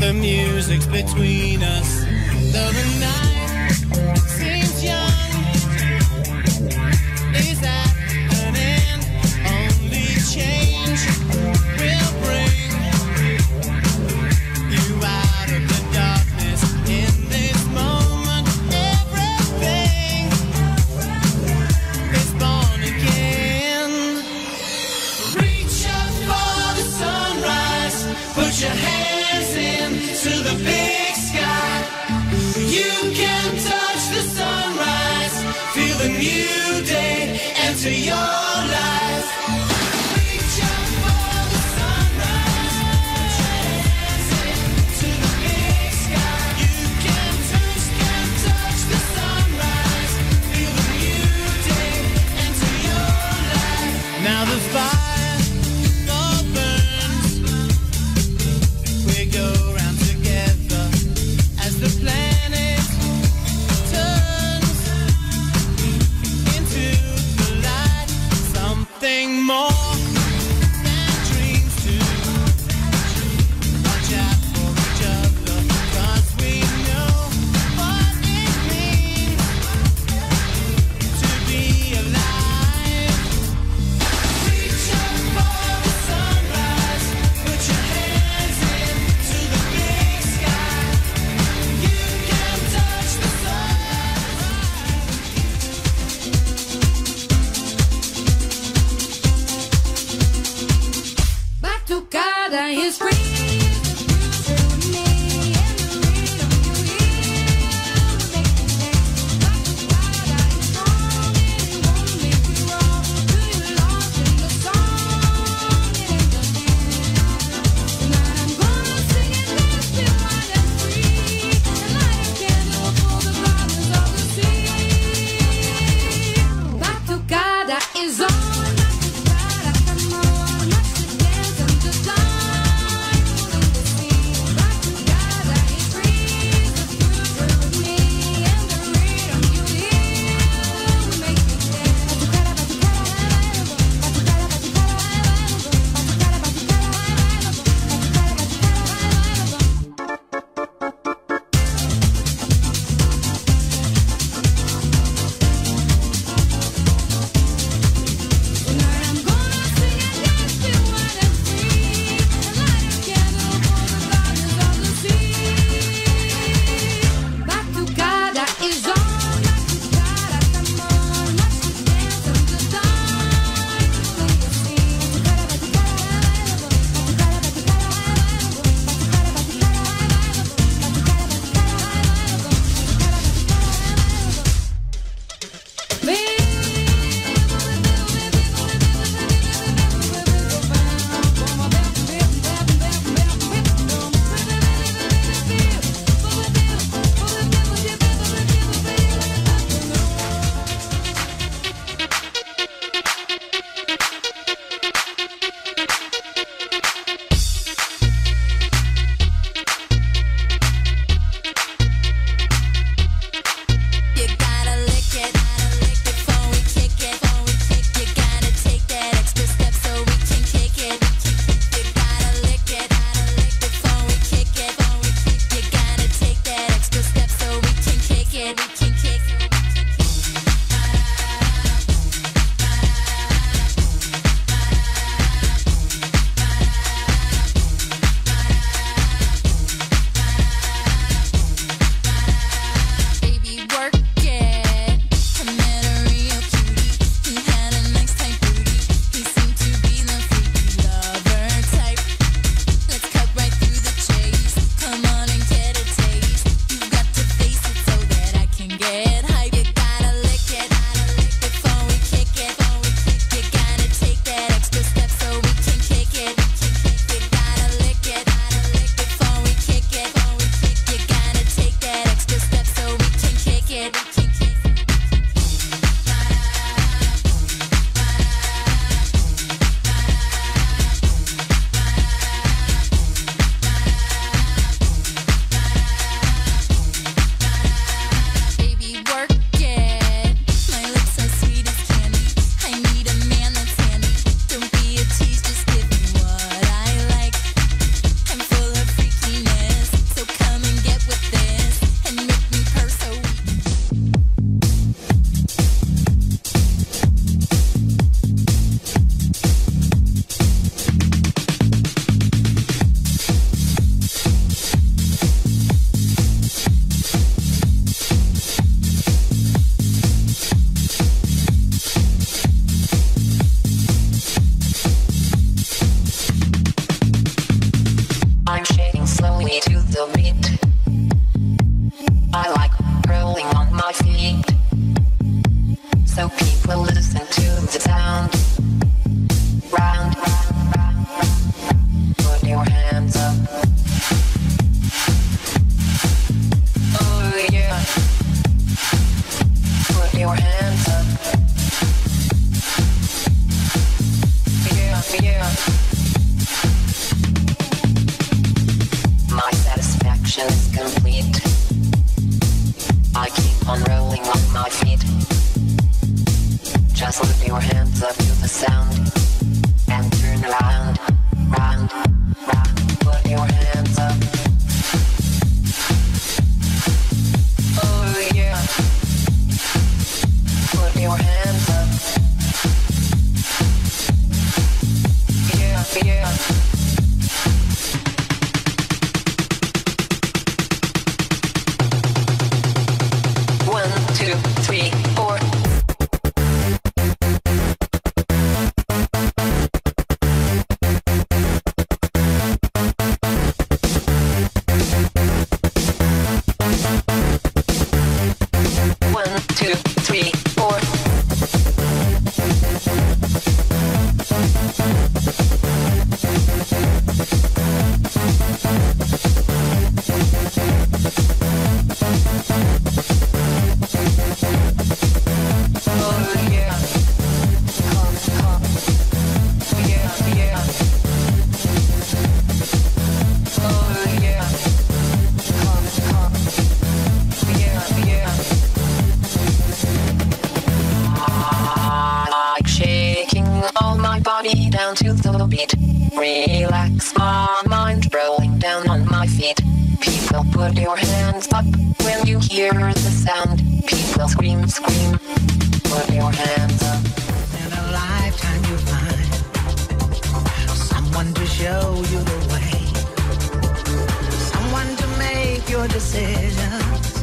The music's between us. Beat. Relax my mind, rolling down on my feet. People put your hands up when you hear the sound. People scream, scream. Put your hands up. In a lifetime you find someone to show you the way, someone to make your decisions.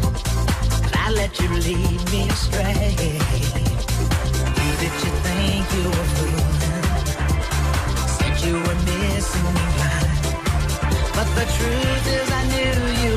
But I let you lead me astray. Did you think you were fooling? you were missing me blind. But the truth is I knew you